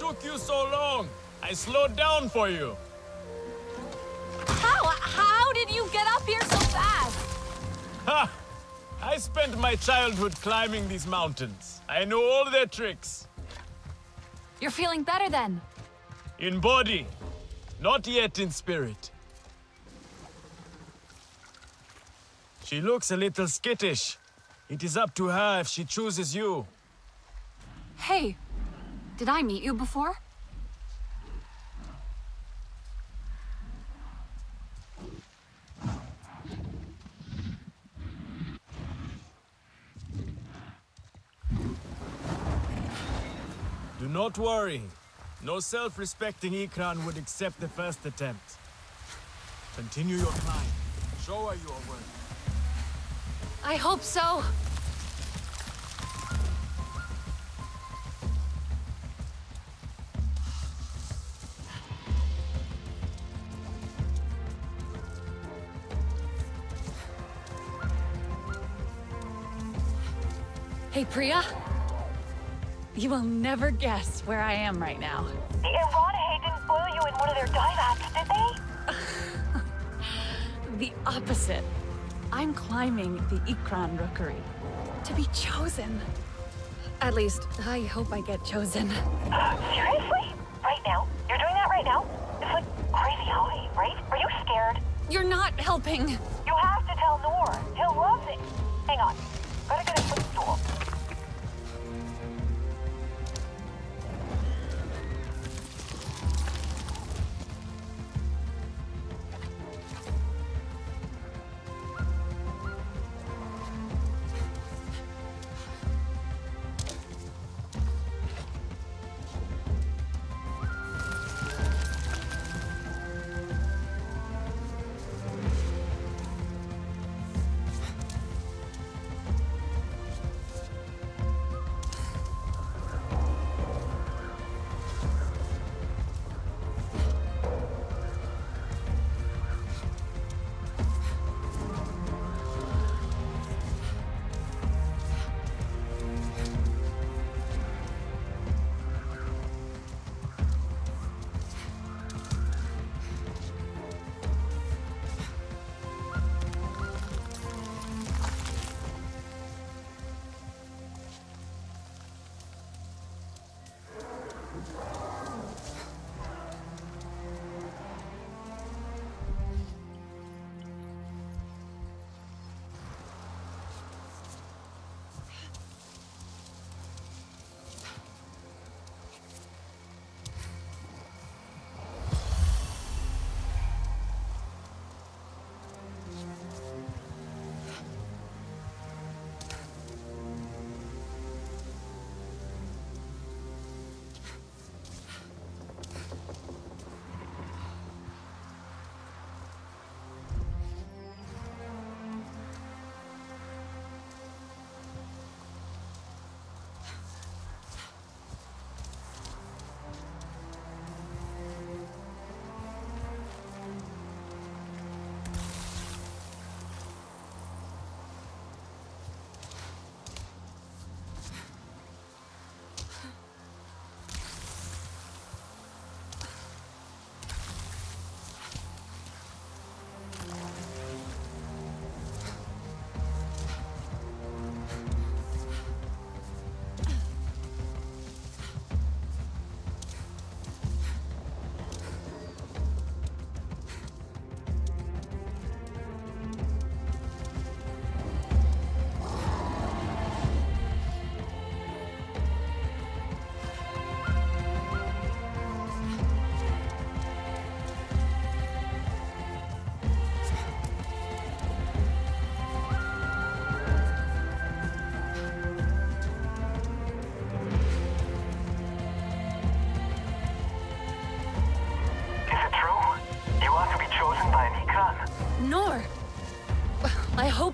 Took you so long? I slowed down for you. How? How did you get up here so fast? Ha! I spent my childhood climbing these mountains. I know all their tricks. You're feeling better then. In body, not yet in spirit. She looks a little skittish. It is up to her if she chooses you. Hey, did I meet you before? Do not worry. No self-respecting Ikran would accept the first attempt. Continue your climb. Show her you are worth. I hope so. Priya. You will never guess where I am right now. The Aranahe didn't boil you in one of their dive apps, did they? The opposite. I'm climbing the Ikran Rookery. To be chosen. At least, I hope I get chosen. Seriously? Right now? You're doing that right now? It's like crazy high, right? Are you scared? You're not helping.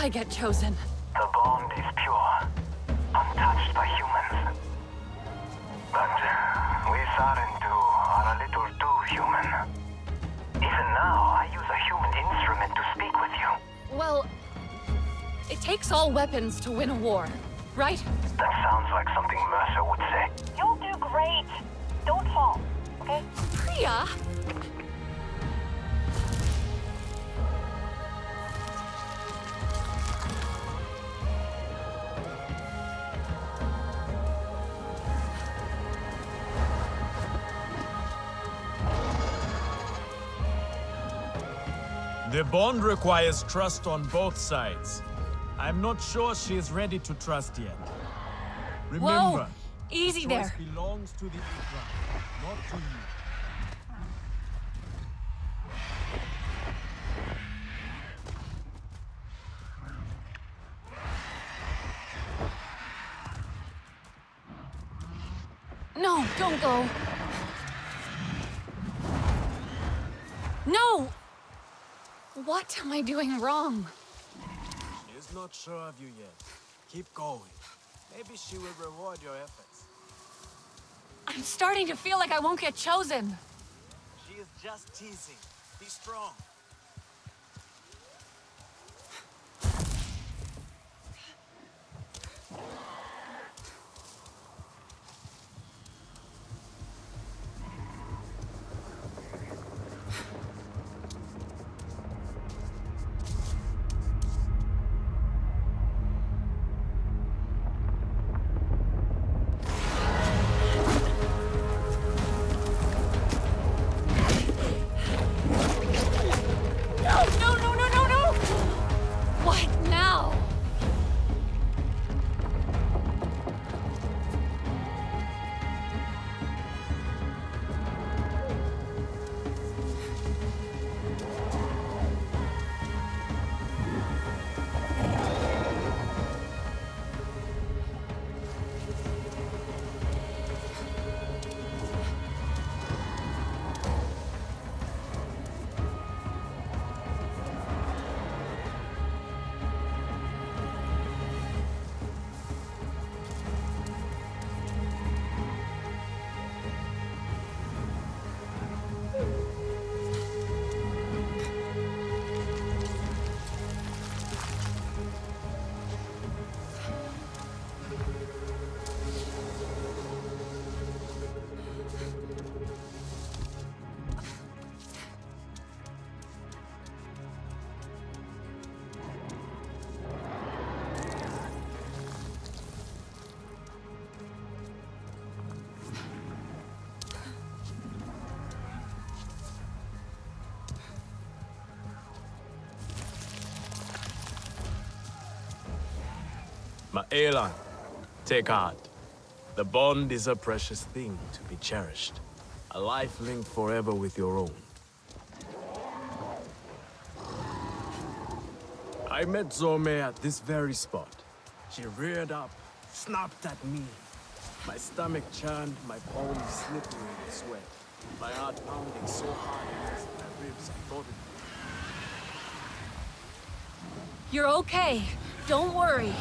I get chosen. The bond is pure, untouched by humans. But uh, we Sarentu are a little too human. Even now, I use a human instrument to speak with you. Well, it takes all weapons to win a war, right? That sounds like something Mercer would say. You'll do great. Don't fall, okay? Priya? The bond requires trust on both sides. I'm not sure she is ready to trust yet. Remember, Whoa! Easy choice there. belongs to the Ikra, not to you. No, don't go. What am I doing wrong? She's not sure of you yet. Keep going. Maybe she will reward your efforts. I'm starting to feel like I won't get chosen. She is just teasing. Be strong. Ma'elan, take heart. The bond is a precious thing to be cherished. A life linked forever with your own. I met Zome at this very spot. She reared up, snapped at me. My stomach churned, my palms slippery with sweat. My heart pounding so hard against my ribs I thought it You're okay. Don't worry.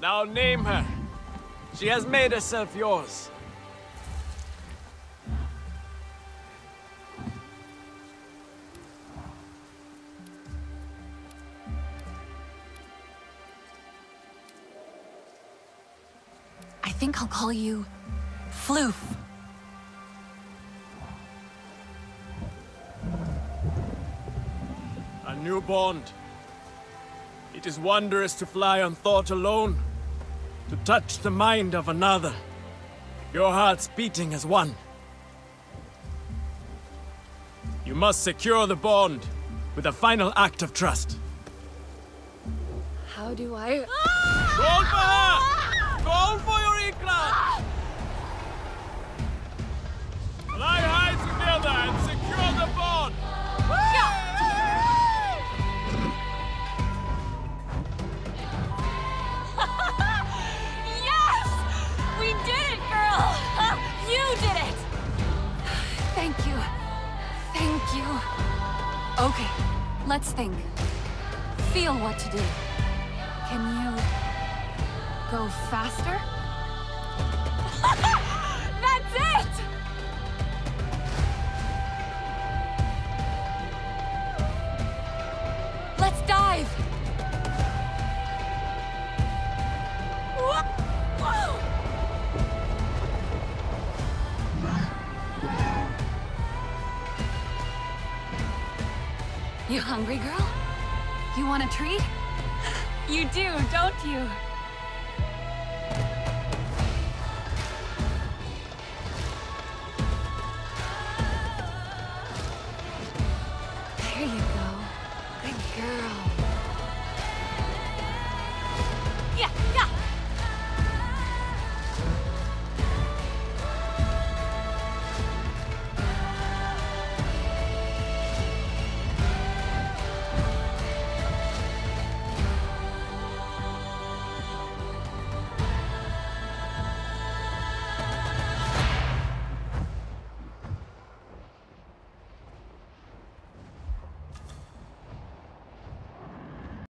Now name her. She has made herself yours. I think I'll call you Floof. A new bond. It is wondrous to fly on thought alone, to touch the mind of another. Your hearts beating as one. You must secure the bond with a final act of trust. How do I... Roll for her! Roll for what to do. Can you go faster? That's it! Let's dive! Whoa! You hungry, girl? You want a treat? You do, don't you?